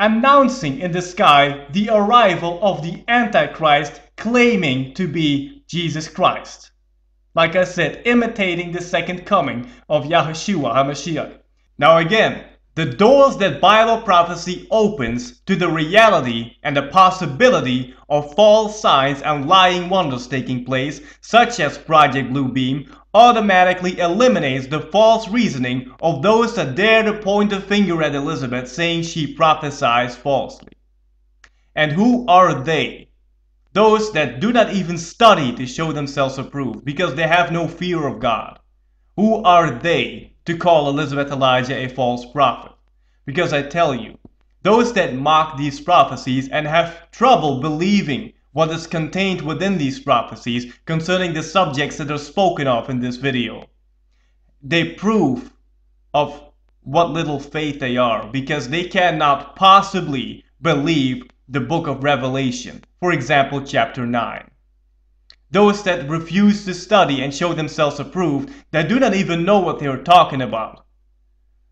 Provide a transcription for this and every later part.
announcing in the sky the arrival of the Antichrist claiming to be Jesus Christ. Like I said, imitating the second coming of Yahushua HaMashiach. Now again, the doors that Bible prophecy opens to the reality and the possibility of false signs and lying wonders taking place, such as Project Bluebeam, automatically eliminates the false reasoning of those that dare to point the finger at Elizabeth saying she prophesies falsely. And who are they? Those that do not even study to show themselves approved because they have no fear of God. Who are they to call Elizabeth Elijah a false prophet. Because I tell you, those that mock these prophecies and have trouble believing what is contained within these prophecies concerning the subjects that are spoken of in this video, they prove of what little faith they are because they cannot possibly believe the book of Revelation, for example, chapter 9. Those that refuse to study and show themselves approved, that do not even know what they are talking about.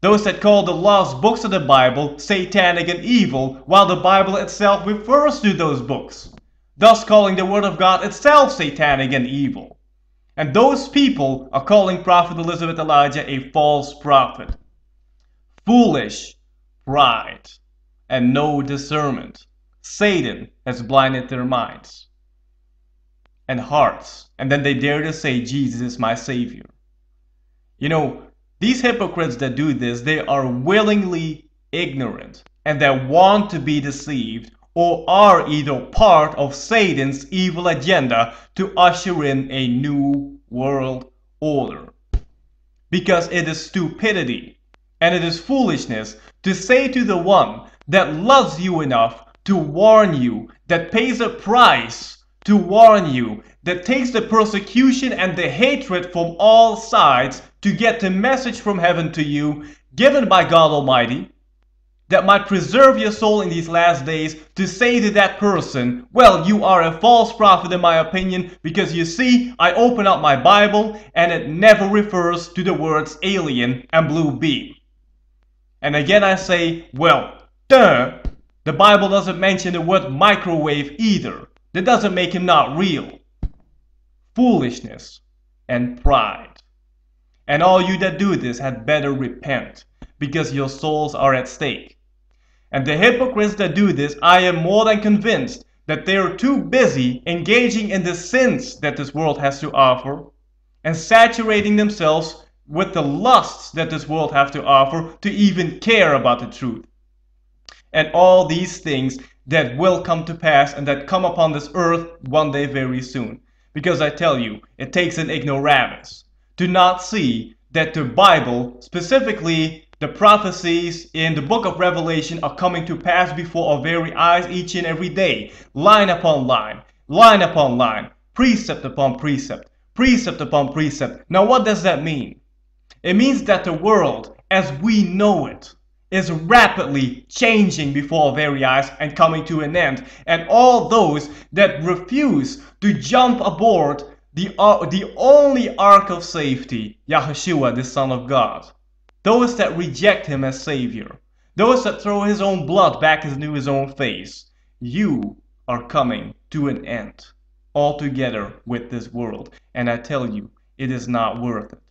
Those that call the lost books of the Bible satanic and evil, while the Bible itself refers to those books, thus calling the Word of God itself satanic and evil. And those people are calling Prophet Elizabeth Elijah a false prophet. Foolish pride and no discernment. Satan has blinded their minds and hearts, and then they dare to say, Jesus is my Savior. You know, these hypocrites that do this, they are willingly ignorant and that want to be deceived or are either part of Satan's evil agenda to usher in a new world order. Because it is stupidity and it is foolishness to say to the one that loves you enough to warn you, that pays a price to warn you that takes the persecution and the hatred from all sides to get the message from heaven to you given by God Almighty that might preserve your soul in these last days to say to that person, well, you are a false prophet in my opinion because you see, I open up my Bible and it never refers to the words alien and blue beam. And again I say, well, duh, the Bible doesn't mention the word microwave either. That doesn't make him not real. Foolishness and pride. And all you that do this had better repent, because your souls are at stake. And the hypocrites that do this, I am more than convinced that they are too busy engaging in the sins that this world has to offer and saturating themselves with the lusts that this world has to offer to even care about the truth. And all these things that will come to pass and that come upon this earth one day very soon. Because I tell you, it takes an ignoramus to not see that the Bible, specifically the prophecies in the book of Revelation, are coming to pass before our very eyes each and every day, line upon line, line upon line, precept upon precept, precept upon precept. Now, what does that mean? It means that the world, as we know it, is rapidly changing before our very eyes and coming to an end. And all those that refuse to jump aboard the, uh, the only ark of safety, Yahushua, the Son of God. Those that reject him as Savior. Those that throw his own blood back into his own face. You are coming to an end altogether with this world. And I tell you, it is not worth it.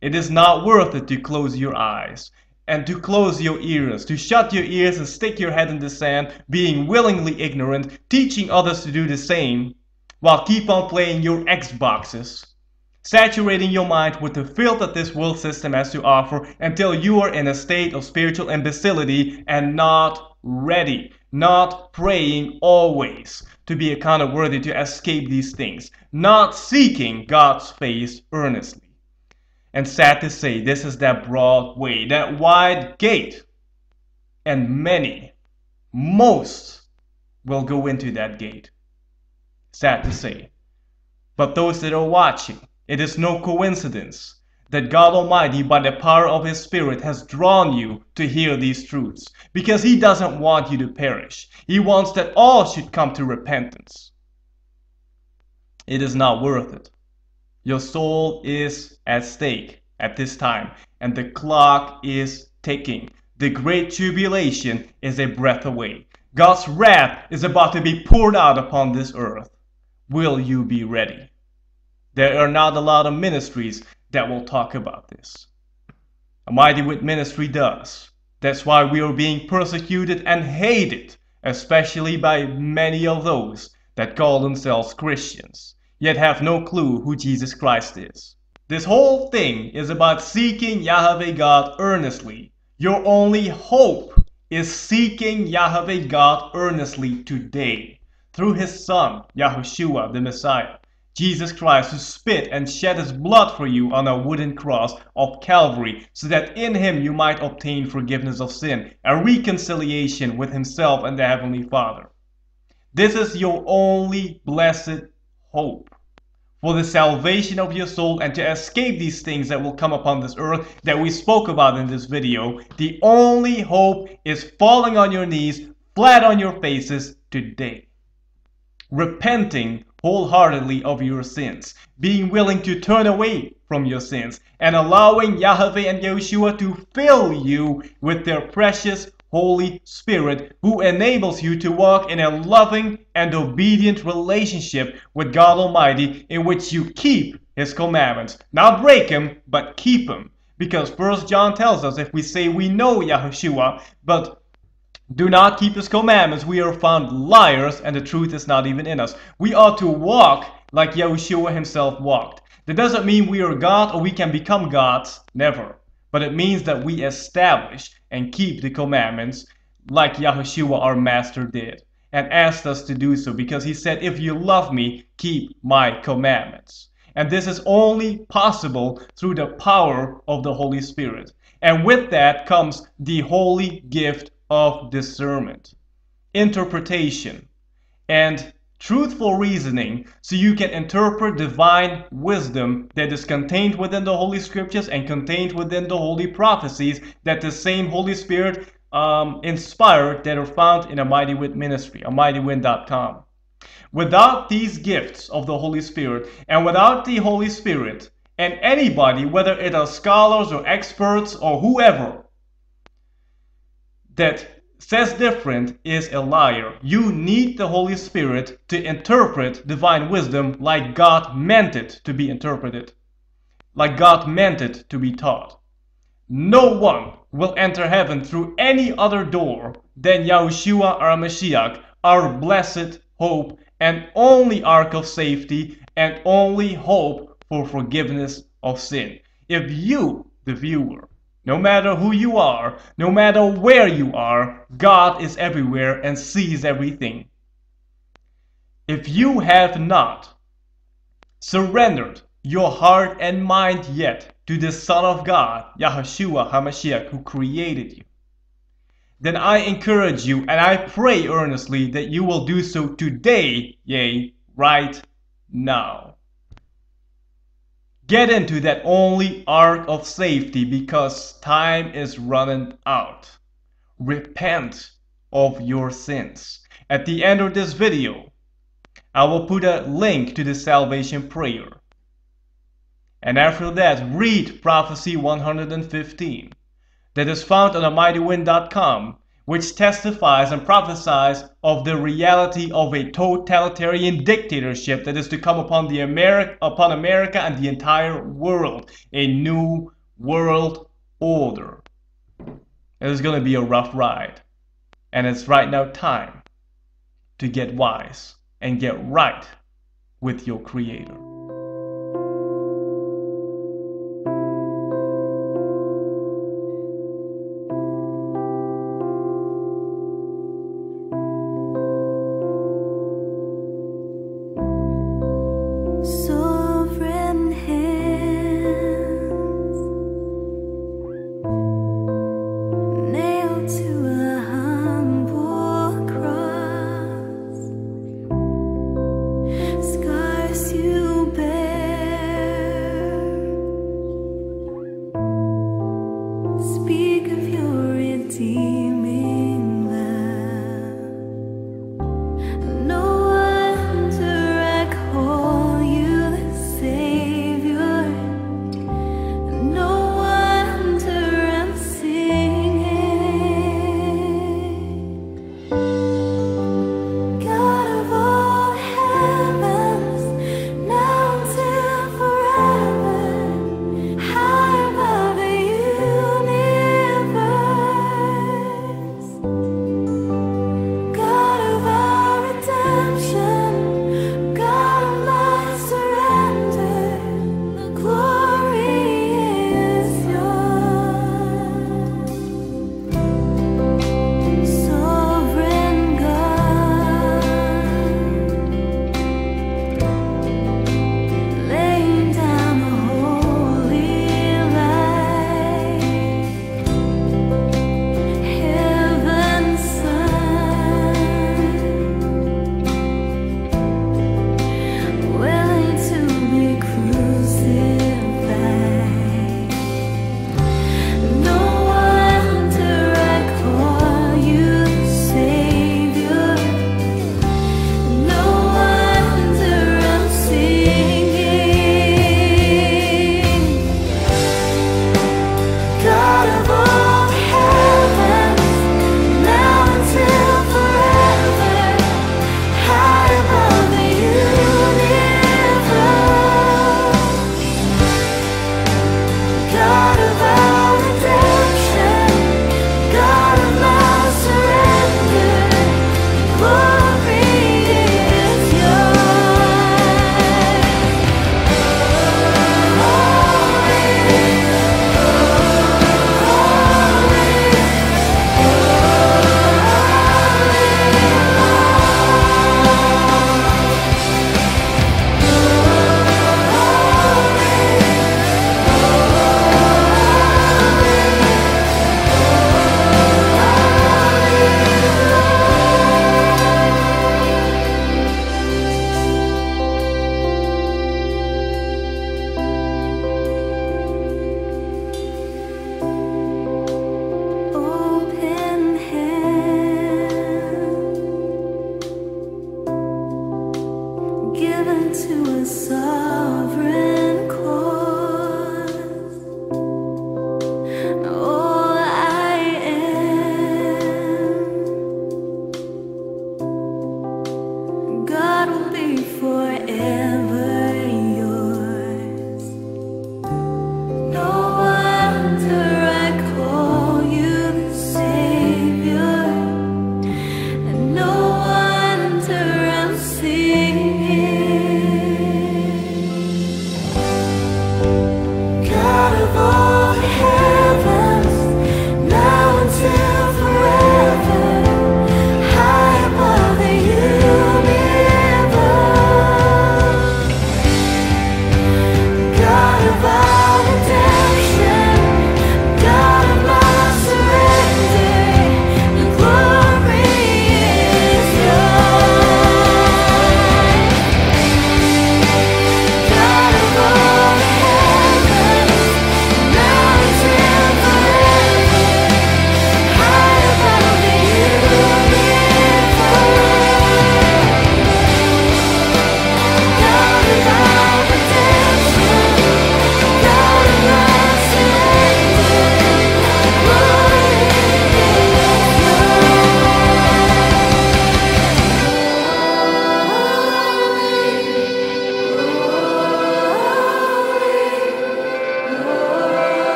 It is not worth it to close your eyes and to close your ears, to shut your ears and stick your head in the sand, being willingly ignorant, teaching others to do the same, while keep on playing your Xboxes, saturating your mind with the filth that this world system has to offer until you are in a state of spiritual imbecility and not ready, not praying always to be accounted worthy to escape these things, not seeking God's face earnestly. And sad to say, this is that broad way, that wide gate. And many, most, will go into that gate. Sad to say. But those that are watching, it is no coincidence that God Almighty, by the power of His Spirit, has drawn you to hear these truths. Because He doesn't want you to perish. He wants that all should come to repentance. It is not worth it. Your soul is at stake at this time, and the clock is ticking. The great tribulation is a breath away. God's wrath is about to be poured out upon this earth. Will you be ready? There are not a lot of ministries that will talk about this. A Mighty Wind Ministry does. That's why we are being persecuted and hated, especially by many of those that call themselves Christians, yet have no clue who Jesus Christ is. This whole thing is about seeking Yahuveh God earnestly. Your only hope is seeking Yahuveh God earnestly today through his Son, Yahushua the Messiah, Jesus Christ, who spit and shed his blood for you on a wooden cross of Calvary, so that in him you might obtain forgiveness of sin and reconciliation with himself and the Heavenly Father. This is your only blessed hope for the salvation of your soul and to escape these things that will come upon this earth that we spoke about in this video, the only hope is falling on your knees, flat on your faces today. Repenting wholeheartedly of your sins, being willing to turn away from your sins, and allowing Yahuveh and Yeshua to fill you with their precious Holy Spirit who enables you to walk in a loving and obedient relationship with God Almighty in which you keep His commandments. Not break them, but keep them. Because First John tells us if we say we know Yahushua, but do not keep his commandments, we are found liars, and the truth is not even in us. We ought to walk like Yahushua himself walked. That doesn't mean we are God or we can become gods, never. But it means that we establish and keep the commandments like Yahushua our master did and asked us to do so because he said, If you love me, keep my commandments. And this is only possible through the power of the Holy Spirit. And with that comes the holy gift of discernment, interpretation, and truthful reasoning so you can interpret divine wisdom that is contained within the Holy Scriptures and contained within the holy prophecies that the same Holy Spirit um, inspired that are found in a Mighty Wind ministry, amightywind.com. Without these gifts of the Holy Spirit and without the Holy Spirit and anybody, whether it are scholars or experts or whoever, that says different is a liar. You need the Holy Spirit to interpret divine wisdom like God meant it to be interpreted, like God meant it to be taught. No one will enter heaven through any other door than Yahushua our Mashiach, our blessed hope and only ark of safety and only hope for forgiveness of sin. If you, the viewer, no matter who you are, no matter where you are, God is everywhere and sees everything. If you have not surrendered your heart and mind yet to the Son of God, Yahushua HaMashiach, who created you, then I encourage you and I pray earnestly that you will do so today, yea, right now. Get into that only ark of safety because time is running out. Repent of your sins. At the end of this video, I will put a link to the salvation prayer. And after that, read Prophecy 115 that is found on mightywind.com which testifies and prophesies of the reality of a totalitarian dictatorship that is to come upon the America upon America and the entire world, a new world order. It is going to be a rough ride. And it's right now time to get wise and get right with your creator.